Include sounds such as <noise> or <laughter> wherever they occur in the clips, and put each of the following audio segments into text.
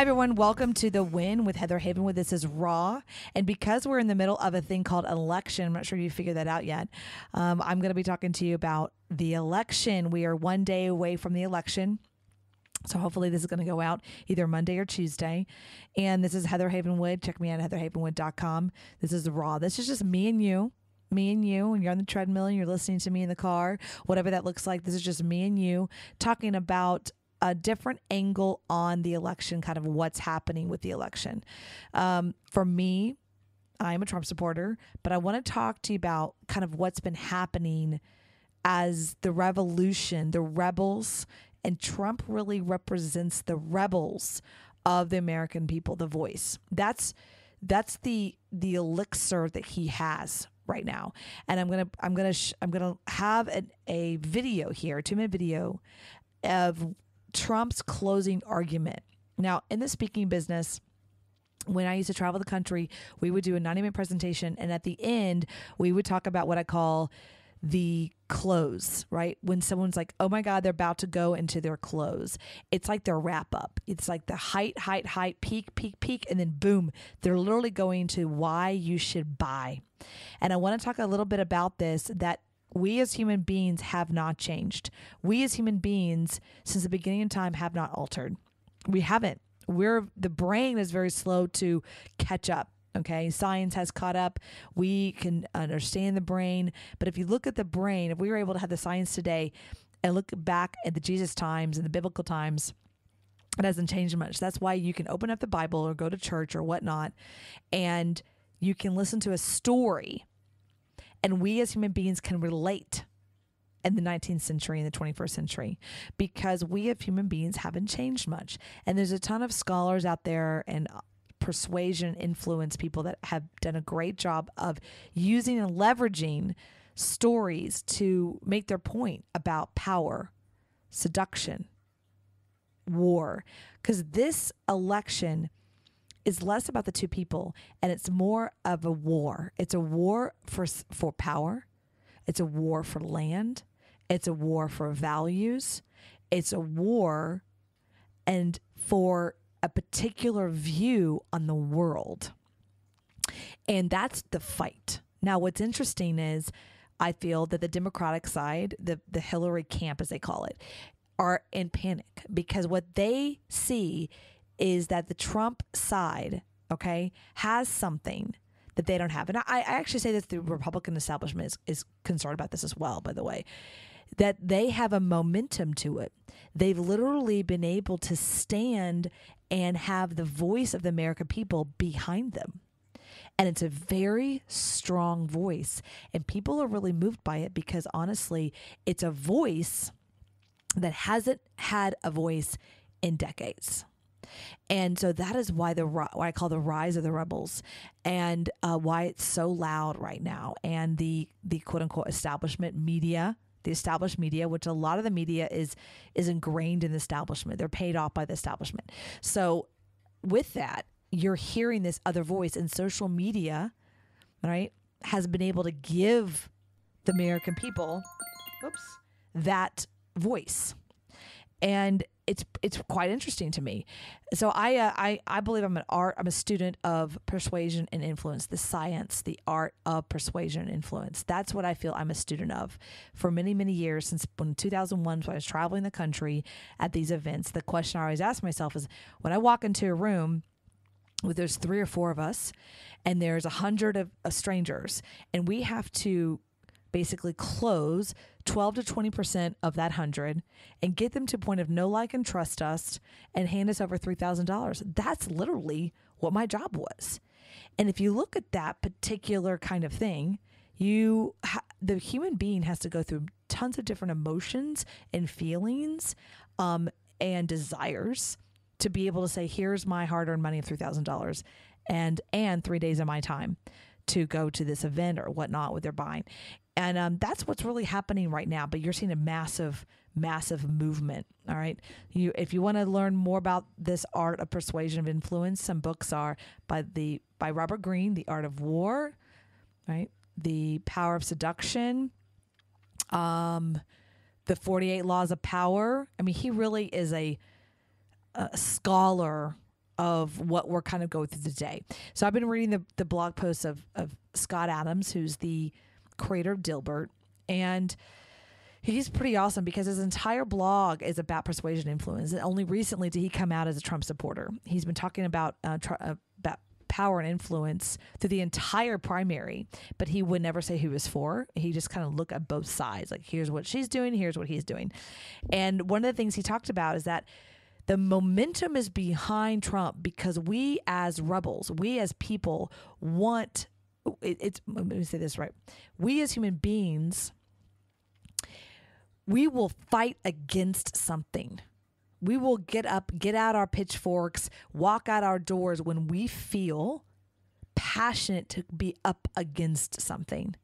Hi, everyone. Welcome to The Win with Heather Havenwood. This is Raw. And because we're in the middle of a thing called election, I'm not sure you figured that out yet. Um, I'm going to be talking to you about the election. We are one day away from the election. So hopefully this is going to go out either Monday or Tuesday. And this is Heather Havenwood. Check me out at heatherhavenwood.com. This is Raw. This is just me and you. Me and you, and you're on the treadmill and you're listening to me in the car, whatever that looks like. This is just me and you talking about a different angle on the election, kind of what's happening with the election. Um, for me, I'm a Trump supporter, but I want to talk to you about kind of what's been happening as the revolution, the rebels, and Trump really represents the rebels of the American people, the voice. That's that's the the elixir that he has right now. And I'm gonna I'm gonna sh- I'm gonna have an, a video here, two minute video of Trump's closing argument. Now, in the speaking business, when I used to travel the country, we would do a 90 minute presentation. And at the end, we would talk about what I call the close, right? When someone's like, oh my God, they're about to go into their close. It's like their wrap up. It's like the height, height, height, peak, peak, peak. And then boom, they're literally going to why you should buy. And I want to talk a little bit about this that we as human beings have not changed. We as human beings, since the beginning of time, have not altered. We haven't. We're the brain is very slow to catch up. Okay, science has caught up. We can understand the brain, but if you look at the brain, if we were able to have the science today and look back at the Jesus times and the biblical times, it hasn't changed much. That's why you can open up the Bible or go to church or whatnot, and you can listen to a story and we as human beings can relate in the 19th century and the 21st century because we as human beings haven't changed much. And there's a ton of scholars out there and persuasion influence people that have done a great job of using and leveraging stories to make their point about power, seduction, war. Because this election is less about the two people and it's more of a war. It's a war for for power. It's a war for land. It's a war for values. It's a war and for a particular view on the world. And that's the fight. Now what's interesting is I feel that the Democratic side, the the Hillary camp as they call it, are in panic because what they see is that the Trump side, okay, has something that they don't have. And I, I actually say that the Republican establishment is, is concerned about this as well, by the way, that they have a momentum to it. They've literally been able to stand and have the voice of the American people behind them. And it's a very strong voice. And people are really moved by it because honestly, it's a voice that hasn't had a voice in decades. And so that is why the what I call the rise of the rebels, and uh, why it's so loud right now, and the the quote unquote establishment media the established media, which a lot of the media is is ingrained in the establishment. They're paid off by the establishment. So with that, you're hearing this other voice and social media, right, has been able to give the American people, oops, that voice. And it's it's quite interesting to me. So I uh, I I believe I'm an art. I'm a student of persuasion and influence, the science, the art of persuasion and influence. That's what I feel I'm a student of for many many years since when 2001 when I was traveling the country at these events. The question I always ask myself is when I walk into a room with there's three or four of us and there's a hundred of, of strangers and we have to basically close 12 to 20% of that 100 and get them to a point of no like and trust us and hand us over $3,000. That's literally what my job was. And if you look at that particular kind of thing, you ha- the human being has to go through tons of different emotions and feelings um, and desires to be able to say here's my hard-earned money of $3000 and and three days of my time to go to this event or whatnot with their buying and um, that's what's really happening right now. But you're seeing a massive, massive movement. All right. You, if you want to learn more about this art of persuasion of influence, some books are by the by Robert Greene, The Art of War, right? The Power of Seduction, um, the Forty Eight Laws of Power. I mean, he really is a, a scholar of what we're kind of going through today. So I've been reading the, the blog posts of, of Scott Adams, who's the creator Dilbert, and he's pretty awesome because his entire blog is about persuasion influence. And only recently did he come out as a Trump supporter. He's been talking about uh, tr- uh, about power and influence through the entire primary, but he would never say who he was for. He just kind of look at both sides. Like, here's what she's doing, here's what he's doing. And one of the things he talked about is that the momentum is behind Trump because we as rebels, we as people want Oh, it, it's let me say this right. We as human beings we will fight against something. We will get up, get out our pitchforks, walk out our doors when we feel passionate to be up against something.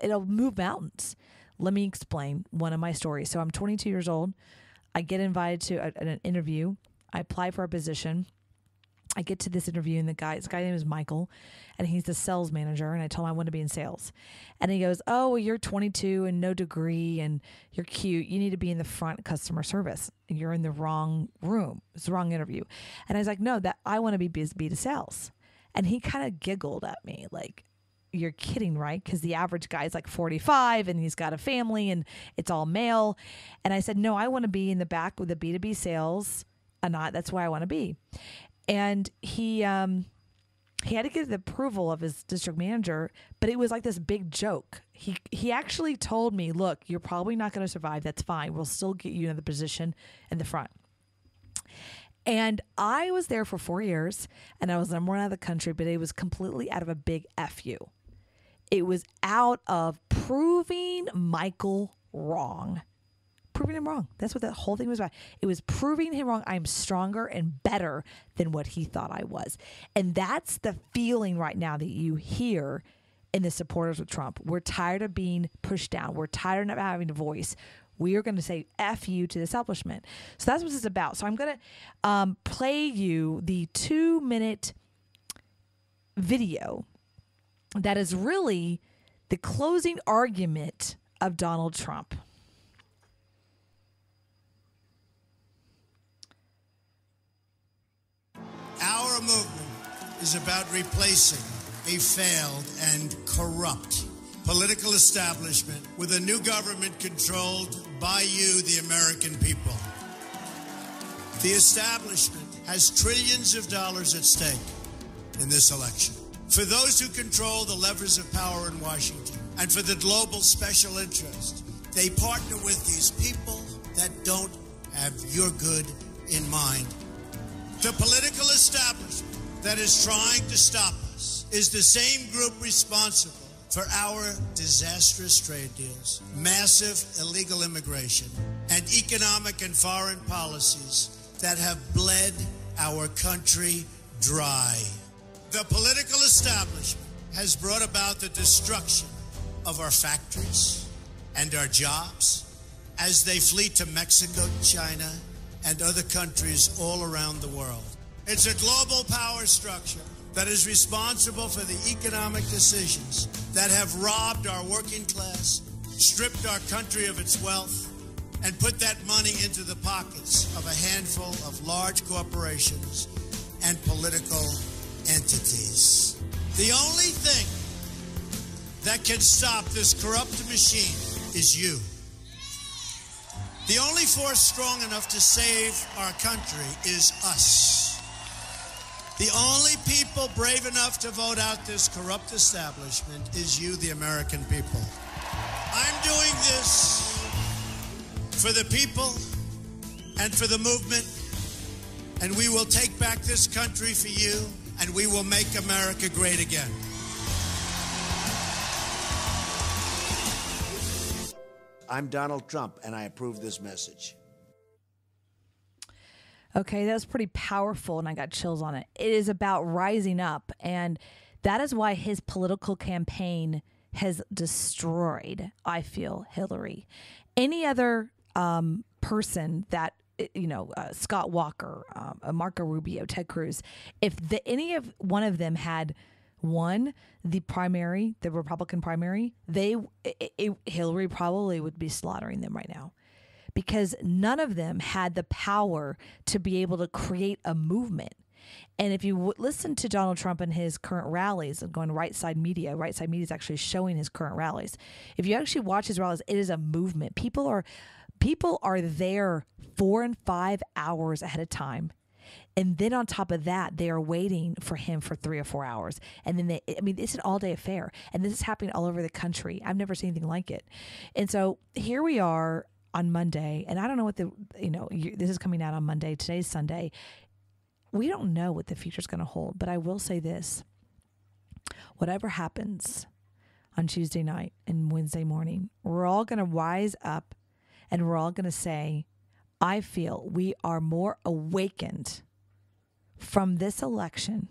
It'll move mountains. Let me explain one of my stories. So I'm 22 years old. I get invited to a, an interview. I apply for a position. I get to this interview, and the guy, this guy name is Michael, and he's the sales manager. And I told him I want to be in sales. And he goes, Oh, well, you're 22 and no degree, and you're cute. You need to be in the front customer service. You're in the wrong room. It's the wrong interview. And I was like, No, that I want to be B to sales. And he kind of giggled at me, like, you're kidding, right? Because the average guy is like 45 and he's got a family and it's all male. And I said, No, I want to be in the back with the B2B sales. And not that's where I want to be and he um he had to get the approval of his district manager, but it was like this big joke. He he actually told me, "Look, you're probably not going to survive. That's fine. We'll still get you in the position in the front." And I was there for four years, and I was number one out of the country, but it was completely out of a big fu. It was out of proving Michael wrong proving him wrong. That's what that whole thing was about. It was proving him wrong. I'm stronger and better than what he thought I was. And that's the feeling right now that you hear in the supporters of Trump. We're tired of being pushed down. We're tired of having a voice. We are going to say F you to the establishment. So that's what this is about. So I'm going to um, play you the two minute video that is really the closing argument of Donald Trump. Is about replacing a failed and corrupt political establishment with a new government controlled by you, the American people. The establishment has trillions of dollars at stake in this election. For those who control the levers of power in Washington and for the global special interest, they partner with these people that don't have your good in mind the political establishment that is trying to stop us is the same group responsible for our disastrous trade deals, massive illegal immigration, and economic and foreign policies that have bled our country dry. The political establishment has brought about the destruction of our factories and our jobs as they flee to Mexico, China, and other countries all around the world. It's a global power structure that is responsible for the economic decisions that have robbed our working class, stripped our country of its wealth, and put that money into the pockets of a handful of large corporations and political entities. The only thing that can stop this corrupt machine is you. The only force strong enough to save our country is us. The only people brave enough to vote out this corrupt establishment is you, the American people. I'm doing this for the people and for the movement, and we will take back this country for you, and we will make America great again. I'm Donald Trump, and I approve this message. Okay, that was pretty powerful, and I got chills on it. It is about rising up, and that is why his political campaign has destroyed, I feel, Hillary. Any other um, person that you know, uh, Scott Walker, um, Marco Rubio, Ted Cruz, if the, any of one of them had won the primary, the Republican primary, they it, it, Hillary probably would be slaughtering them right now because none of them had the power to be able to create a movement. And if you w- listen to Donald Trump and his current rallies, and going right side media, right side media is actually showing his current rallies. If you actually watch his rallies, it is a movement. People are people are there four and five hours ahead of time. And then on top of that, they are waiting for him for three or four hours. And then they, I mean, it's an all day affair. And this is happening all over the country. I've never seen anything like it. And so here we are on Monday. And I don't know what the, you know, you, this is coming out on Monday. Today's Sunday. We don't know what the future's going to hold. But I will say this whatever happens on Tuesday night and Wednesday morning, we're all going to rise up and we're all going to say, I feel we are more awakened from this election.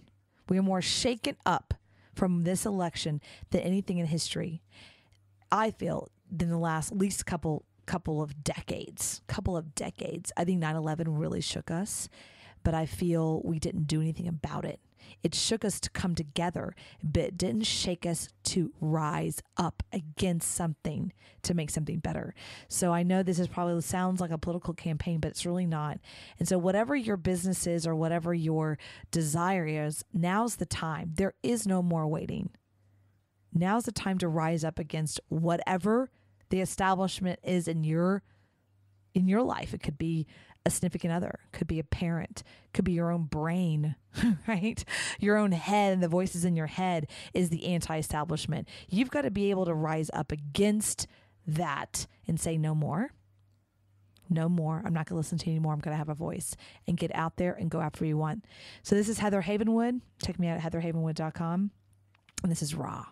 We are more shaken up from this election than anything in history. I feel than the last least couple couple of decades. Couple of decades. I think 9/11 really shook us, but I feel we didn't do anything about it. It shook us to come together, but it didn't shake us to rise up against something to make something better. So I know this is probably sounds like a political campaign, but it's really not. And so whatever your business is or whatever your desire is, now's the time. There is no more waiting. Now's the time to rise up against whatever the establishment is in your in your life. It could be a significant other, could be a parent, could be your own brain, <laughs> right? Your own head and the voices in your head is the anti establishment. You've got to be able to rise up against that and say, no more. No more. I'm not going to listen to you anymore. I'm going to have a voice and get out there and go after you want. So, this is Heather Havenwood. Check me out at heatherhavenwood.com. And this is Raw.